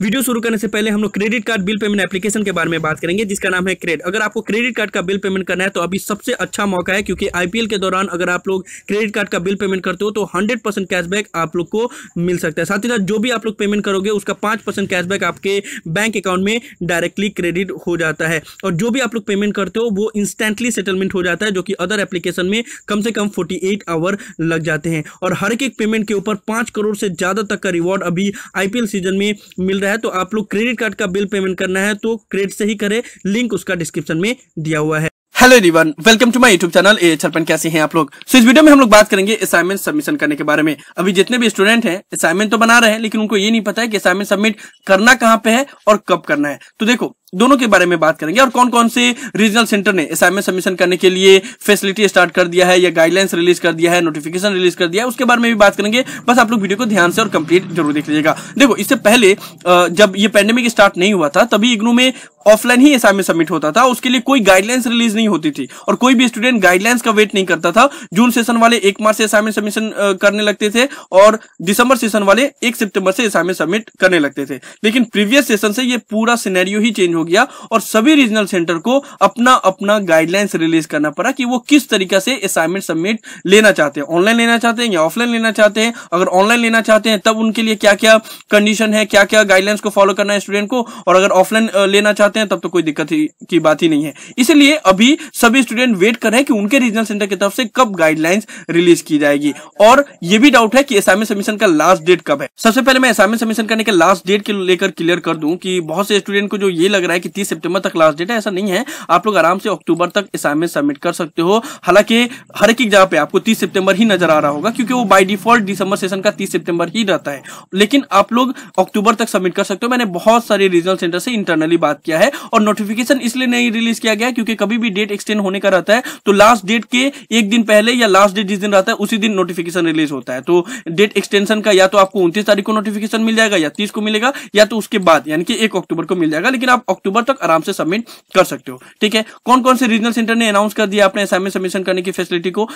Video शुरू करने से पहले हम लोग credit card bill payment application के बारे में बात करेंगे, जिसका नाम है क्रेड अगर आपको क्रेडिट कार्ड का बिल पेमेंट करना है तो अभी सबसे अच्छा मौका है, क्योंकि आईपीएल के दौरान अगर आप लोग क्रेडिट कार्ड का बिल पेमेंट करते हो तो हंड्रेड परसेंट कैशबैक आप लोग को मिल सकता है। साथ ही साथ जो भी आप लोग पेमेंट करोगे, उसका पाँच परसेंट कैशबैक आपके बैंक अकाउंट में डायरेक्टली क्रेडिट हो जाता है। और जो भी आप लोग पेमेंट करते हो, वो इंस्टेंटली सेटलमेंट हो जाता है, जो कि अदर एप्लीकेशन में कम से कम फोर्टी आवर लग जाते हैं। और हर एक पेमेंट के ऊपर पाँच करोड़ से ज़्यादा तक का रिवॉर्ड अभी आईपीएल सीज़न में मिल रहा है। तो आप लोग क्रेडिट कार्ड का बिल पेमेंट करना है तो क्रेडिट से ही करें। लिंक उसका डिस्क्रिप्शन में दिया हुआ है। Hello everyone welcome to my YouTube channel ए छरपन कैसे हैं आप लोग? सो so, इस वीडियो में हम लोग बात करेंगे असाइनमेंट सबमिशन करने के बारे में। अभी जितने भी स्टूडेंट हैं असाइनमेंट तो बना रहे हैं लेकिन उनको ये नहीं पता है कि असाइनमेंट सबमिट करना कहाँ पे है और कब करना है। तो देखो दोनों के बारे में बात करेंगे। और कौन कौन से रीजनल सेंटर ने असाइनमेंट सबमिशन करने के लिए फैसिलिटी स्टार्ट कर दिया है या गाइडलाइंस रिलीज़ कर दिया है नोटिफिकेशन रिलीज़ कर दिया है, उसके बारे में भी बात करेंगे। बस आप लोग वीडियो को ध्यान से और कंप्लीट ज़रूर देख लीजिएगा। देखो, इससे पहले जब ये पैंडेमिक स्टार्ट नहीं हुआ था, तभी इग्नू में ऑफलाइन ही असाइनमेंट सबमिट होता था। उसके लिए कोई गाइडलाइंस रिलीज़ नहीं होती थी। और कोई भी स्टूडेंट गाइडलाइंस का वेट नहीं करता था। जून सेशन वाले एक मार्च से असाइनमेंट सबमिशन करने लगते थे और दिसंबर सेशन वाले एक सितंबर से असाइनमेंट सबमिट करने लगते थे। लेकिन प्रीवियस सेशन से ये पूरा सिनेरियो ही चेंज हो गया और सभी रीजनल सेंटर को अपना अपना गाइडलाइंस रिलीज़ करना पड़ा कि वो किस तरीके से असाइनमेंट सबमिट लेना चाहते हैं। ऑनलाइन लेना चाहते हैं या ऑफलाइन लेना चाहते हैं? अगर ऑनलाइन लेना चाहते हैं, तब उनके लिए क्या क्या कंडीशन है क्या क्या गाइडलाइंस को फॉलो करना है स्टूडेंट को? और अगर ऑफलाइन लेना चाहते हैं, तब तो कोई दिक्कत की बात ही नहीं है। इसलिए अभी सभी स्टूडेंट वेट कर रहे हैं कि उनके रीजनल सेंटर की तरफ़ से कब गाइडलाइंस रिलीज़ की जाएगी। और ये भी डाउट है कि असाइनमेंट सबमिशन का लास्ट डेट कब है। सबसे पहले मैं असाइनमेंट सबमिशन करने के लास्ट डेट के लेकर क्लियर कर दूँ कि बहुत से स्टूडेंट को जो ये लग है कि तीस सितंबर तक लास्ट डेट है, ऐसा नहीं है। आप लोग आराम से अक्टूबर तक असाइनमेंट सबमिट कर सकते हो। हालाँकि हर एक जगह पे आपको तीस सितंबर ही नज़र आ रहा होगा, क्योंकि वो बाय डिफ़ॉल्ट दिसंबर सेशन का तीस सितंबर ही रहता है। लेकिन आप लोग अक्टूबर तक सबमिट कर सकते हो। मैंने बहुत सारे रीजनल सेंटर से इंटरनली बात किया है और नोटिफिकेशन इसलिए नहीं रिलीज़ किया गया क्योंकि कभी भी डेट एक्सटेंड होने का रहता है तो लास्ट डेट के एक दिन पहले या लास्ट डेट जिस दिन रहता है, उसी दिन नोटिफिकेशन रिलीज़ होता है। तो डेट एक्सटेंशन का या तो आपको उनतीस तारीख को नोटिफिकेशन मिल जाएगा या तीस को मिलेगा, या तो उसके बाद, यानी कि एक अक्टूबर को मिल जाएगा। लेकिन आप अक्टूबर तक आराम से सबमिट कर सकते हो। ठीक है? कौन कौन से रीजनल सेंटर ने अनाउंस कर दिया अपने असाइनमेंट सबमिशन करने की फैसिलिटी को?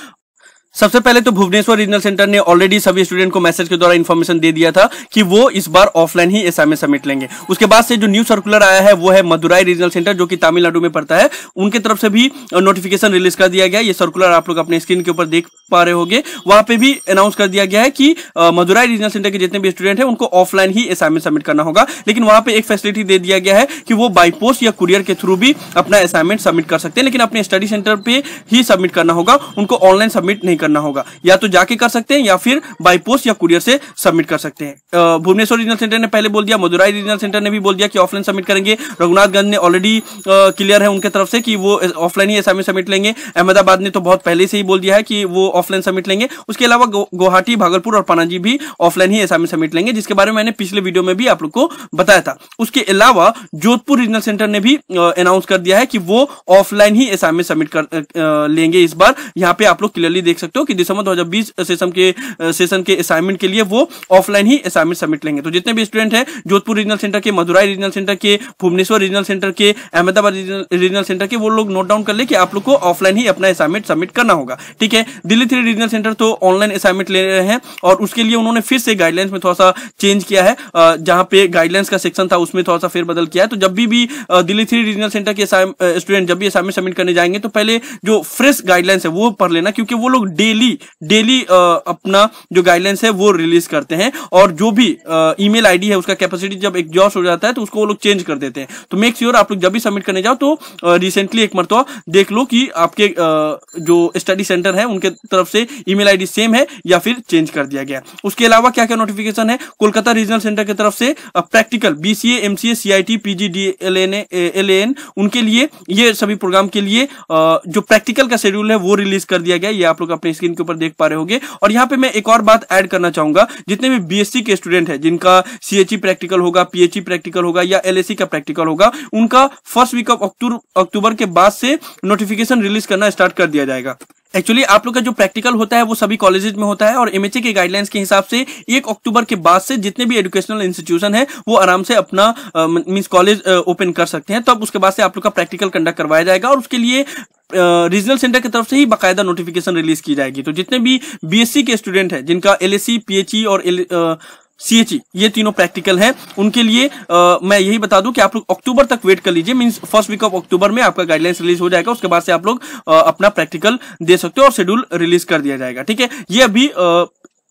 सबसे पहले तो भुवनेश्वर रीजनल सेंटर ने ऑलरेडी सभी स्टूडेंट को मैसेज के द्वारा इन्फॉर्मेशन दे दिया था कि वो इस बार ऑफलाइन ही असाइनमेंट सबमिट लेंगे। उसके बाद से जो न्यू सर्कुलर आया है, वो है मदुराई रीजनल सेंटर जो कि तमिलनाडु में पड़ता है। उनके तरफ़ से भी नोटिफिकेशन रिलीज़ कर दिया गया। ये सर्कुलर आप लोग अपने स्क्रीन के ऊपर देख पा रहे होंगे। वहाँ पे भी अनाउंस कर दिया गया है कि मदुराई रीजनल सेंटर के जितने भी स्टूडेंट है, उनको ऑफलाइन ही असाइनमेंट सबमिट करना होगा। लेकिन वहाँ पे एक फैसिलिटी दे दिया गया है कि वो बाई पोस्ट या कुरियर के थ्रू भी अपना असाइनमेंट सबमिट कर सकते हैं। लेकिन अपने स्टडी सेंटर पे ही सबमिट करना होगा। उनको ऑनलाइन सबमिट नहीं करना होगा। या तो जाके कर सकते हैं, या फिर बाई पोस्ट या कुरियर से सबमिट कर सकते हैं। भुवनेश्वर रीजनल सेंटर ने पहले बोल दिया, मदुराई रीजनल सेंटर ने भी बोल दिया कि ऑफलाइन सबमिट करेंगे। रघुनाथगंज ने ऑलरेडी क्लियर है उनके तरफ़ से कि वो ऑफलाइन ही असाइनमेंट सबमिट लेंगे। अहमदाबाद ने तो बहुत पहले से ही बोल दिया है कि वो ऑफलाइन सबमिट लेंगे। उसके अलावा गुवाहाटी, भागलपुर और पनाजी भी ऑफलाइन ही असाइनमेंट सबमिट लेंगे, जिसके बारे में मैंने पिछले वीडियो में भी आप लोग को बताया था। उसके अलावा जोधपुर रीजनल सेंटर ने भी अनाउंस कर दिया है कि वो ऑफलाइन ही असाइनमेंट सबमिट कर लेंगे इस बार। यहाँ पे आप लोग क्लियरली देख सकते हो कि दिसंबर 2020 सेशन के सेशन के असाइनमेंट के लिए वो ऑफलाइन ही असाइनमेंट सबमिट लेंगे। तो जितने भी स्टूडेंट हैं, जोधपुर रीजनल सेंटर के, मदुराई रीजनल सेंटर के, भुवनेश्वर रीजनल सेंटर के, अहमदाबाद रीजनल सेंटर के, वो लोग नोट डाउन कर ले कि आप लोग को ऑफलाइन ही अपना असाइनमेंट सबमिट करना होगा। ठीक है? दिल्ली थ्री रीजनल सेंटर तो ऑनलाइन असाइनमेंट ले रहे हैं और उसके लिए उन्होंने फिर से गाइडलाइंस में थोड़ा सा चेंज किया है। जहाँ पे गाइडलाइंस का सेक्शन था, उसमें थोड़ा सा फेरबदल किया है। तो जब भी भी दिल्ली थ्री रीजनल सेंटर के स्टूडेंट जब भी असाइनमेंट सबमिट करने जाएँगे तो पहले जो फ्रेश गाइडलाइंस है, वो पढ़ लेना, क्योंकि वो लोग डेली डेली अपना जो गाइडलाइंस है, वो रिलीज़ करते हैं। और जो भी ईमेल आईडी है, उसका कैपेसिटी जब एग्जॉस्ट हो जाता है तो उसको वो लोग चेंज कर देते हैं। तो मेक श्योर आप लोग जब भी सबमिट करने जाओ तो रिसेंटली एक मरतबा देख लो कि आपके जो स्टडी सेंटर है, उनके तरफ़ से ईमेल आईडी सेम है या फिर चेंज कर दिया गया। उसके अलावा क्या क्या नोटिफिकेशन है? कोलकाता रीजनल सेंटर की तरफ़ से practical BCA MCA CIT L N उनके लिए, ये सभी प्रोग्राम के लिए जो प्रैक्टिकल का शेड्यूल है, वो रिलीज़ कर दिया गया। ये आप लोग अपने स्क्रीन के ऊपर देख पा रहे होंगे। और यहाँ पे मैं एक और बात ऐड करना चाहूँगा। जितने भी बीएससी के स्टूडेंट है, जिनका सीएचई प्रैक्टिकल होगा पीएचई प्रैक्टिकल होगा या एलएससी का प्रैक्टिकल होगा, उनका फ़र्स्ट वीक ऑफ़ अक्टूबर के बाद से नोटिफिकेशन रिलीज़ करना स्टार्ट कर दिया जाएगा। एक्चुअली आप लोग का जो प्रैक्टिकल होता है वो सभी कॉलेजेस में होता है और एमएचए के गाइडलाइंस के हिसाब से एक अक्टूबर के बाद से जितने भी एजुकेशनल इंस्टीट्यूशन है वो आराम से अपना मीन्स कॉलेज ओपन कर सकते हैं। तब उसके बाद से आप लोग का प्रैक्टिकल कंडक्ट करवाया जाएगा और उसके लिए रीजनल सेंटर की तरफ़ से ही बाकायदा नोटिफिकेशन रिलीज़ की जाएगी। तो जितने भी बीएससी के स्टूडेंट हैं जिनका एलएससी पीएचई और एल, सी ये तीनों प्रैक्टिकल हैं। उनके लिए आ, मैं यही बता दूँ कि आप लोग अक्टूबर तक वेट कर लीजिए means first week of October में आपका गाइडलाइंस रिलीज़ हो जाएगा उसके बाद से आप लोग अपना प्रैक्टिकल दे सकते हो और शेड्यूल रिलीज़ कर दिया जाएगा ठीक है? ये अभी आ,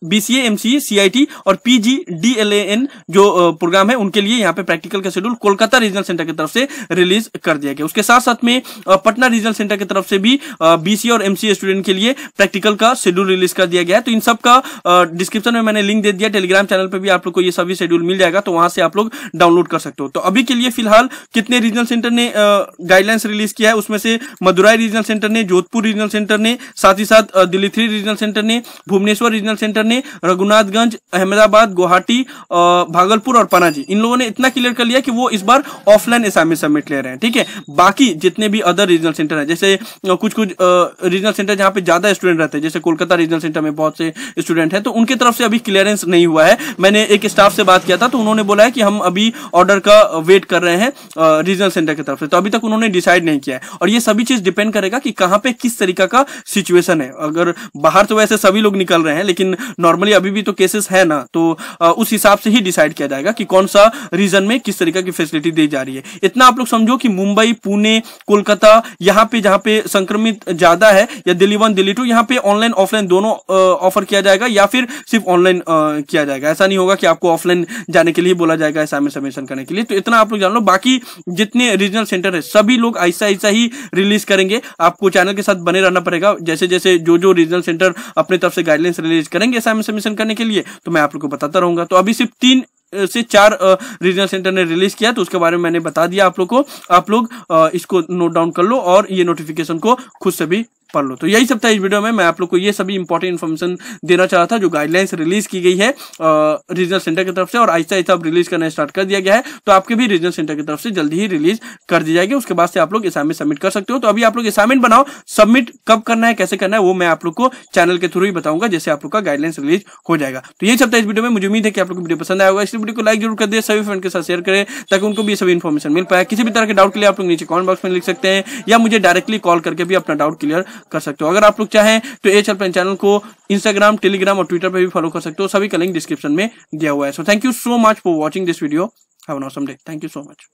बीसीए एमसीए सीआईटी और पीजी डीएलएएन जो प्रोग्राम है, उनके लिए यहाँ पे प्रैक्टिकल का शेड्यूल कोलकाता रीजनल सेंटर की तरफ़ से रिलीज़ कर दिया गया। उसके साथ साथ में पटना रीजनल सेंटर की तरफ़ से भी बीसीए और एमसीए स्टूडेंट के लिए प्रैक्टिकल का शेड्यूल रिलीज़ कर दिया गया है। तो इन सब का डिस्क्रिप्शन में मैंने लिंक दे दिया। टेलीग्राम चैनल पर भी आप लोग को ये सभी शेड्यूल मिल जाएगा तो वहाँ से आप लोग डाउनलोड कर सकते हो। तो अभी के लिए फ़िलहाल कितने रीजनल सेंटर ने गाइडलाइंस रिलीज़ किया है, उसमें से मदुराई रीजनल सेंटर ने, जोधपुर रीजनल सेंटर ने, साथ ही साथ दिल्ली थ्री रीजनल सेंटर ने, भुवनेश्वर रीजनल सेंटर ने रघुनाथगंज, अहमदाबाद, गुवाहाटी भागलपुर और पनाजी इन लोगों ने इतना क्लियर कर लिया कि वो इस बार ऑफलाइन असाइनमेंट सबमिट ले रहे हैं, ठीक है? बाकी जितने भी अदर रीजनल सेंटर है, जैसे कुछ कुछ रीजनल सेंटर जहाँ पे ज़्यादा स्टूडेंट रहते हैं, जैसे कोलकाता रीजनल सेंटर में बहुत से स्टूडेंट हैं तो उनकी तरफ़ से अभी क्लियरेंस नहीं हुआ है। मैंने एक स्टाफ से बात किया था तो उन्होंने बोला है कि हम अभी ऑर्डर का वेट कर रहे हैं रीजनल सेंटर की तरफ़ से। तो अभी तक उन्होंने डिसाइड नहीं किया है। और ये सभी चीज़ डिपेंड करेगा कि कहाँ पे किस तरीका का सिचुएशन है। अगर बाहर तो वैसे सभी लोग निकल रहे हैं, लेकिन नॉर्मली अभी भी तो केसेस है ना तो उस हिसाब से ही डिसाइड किया जाएगा कि कौन सा रीजन में किस तरीके की फैसिलिटी दी जा रही है। इतना आप लोग समझो कि मुंबई, पुणे, कोलकाता, यहाँ पे जहाँ पे संक्रमित ज़्यादा है, या दिल्ली वन, दिल्ली टू, यहाँ पे ऑनलाइन ऑफलाइन दोनों ऑफ़र किया जाएगा, या फिर सिर्फ़ ऑनलाइन किया जाएगा। ऐसा नहीं होगा कि आपको ऑफलाइन जाने के लिए बोला जाएगा असाइनमेंट सबमिशन करने के लिए। तो इतना आप लोग जान लो। बाकी जितने रीजनल सेंटर है, सभी लोग ऐसा ऐसा ही रिलीज़ करेंगे। आपको चैनल के साथ बने रहना पड़ेगा। जैसे जैसे जो जो रीजनल सेंटर अपने तरफ़ से गाइडलाइंस रिलीज़ करेंगे असाइनमेंट सबमिशन करने के लिए तो मैं आप लोग को बताता रहूँगा। तो अभी सिर्फ़ तीन से चार रीजनल सेंटर ने रिलीज़ किया तो उसके बारे में मैंने बता दिया आप लोग को। आप लोग इसको नोट डाउन कर लो और ये नोटिफिकेशन को खुद से भी पढ़ लो। तो यही सब था इस वीडियो में। मैं आप लोग को ये सभी इंपॉर्टेंट इन्फॉर्मेशन देना चाह रहा था, जो गाइडलाइंस रिलीज़ की गई है रीजनल सेंटर की तरफ़ से और ऐसा ऐसा रिलीज़ करना स्टार्ट कर दिया गया है। तो आपके भी रीजनल सेंटर की तरफ़ से जल्दी ही रिलीज़ कर दी जाएगी। उसके बाद से आप लोग असाइनमेंट सबमिट कर सकते हो। तो अभी आप लोग असाइनमेंट बनाओ। सबमिट कब करना है, कैसे करना है, वो मैं आप लोग को चैनल के थ्रू ही बताऊँगा, जैसे आप लोग का गाइडलाइंस रिलीज़ हो जाएगा। तो यही सब था इस वीडियो में। मुझे उम्मीद है कि आप लोग वीडियो पसंद आएगा इस वीडियो को लाइक ज़रूर कर दे सभी फ्रेंड के साथ शेयर करें, ताकि उनको भी सभी इन्फॉर्मेशन मिल पाए। किसी भी तरह के डाउट के लिए आप लोग नीचे कॉमेंट बॉक्स में लिख सकते हैं, या मुझे डायरेक्टली कॉल करके भी अपना डाउट क्लियर कर सकते हो। अगर आप लोग चाहें तो एच एल चैनल को इंस्टाग्राम टेलीग्राम और ट्विटर पर भी फॉलो कर सकते हो। सभी का लिंक डिस्क्रिप्शन में दिया हुआ है। So thank you so much for watching this video have an awesome day thank you so much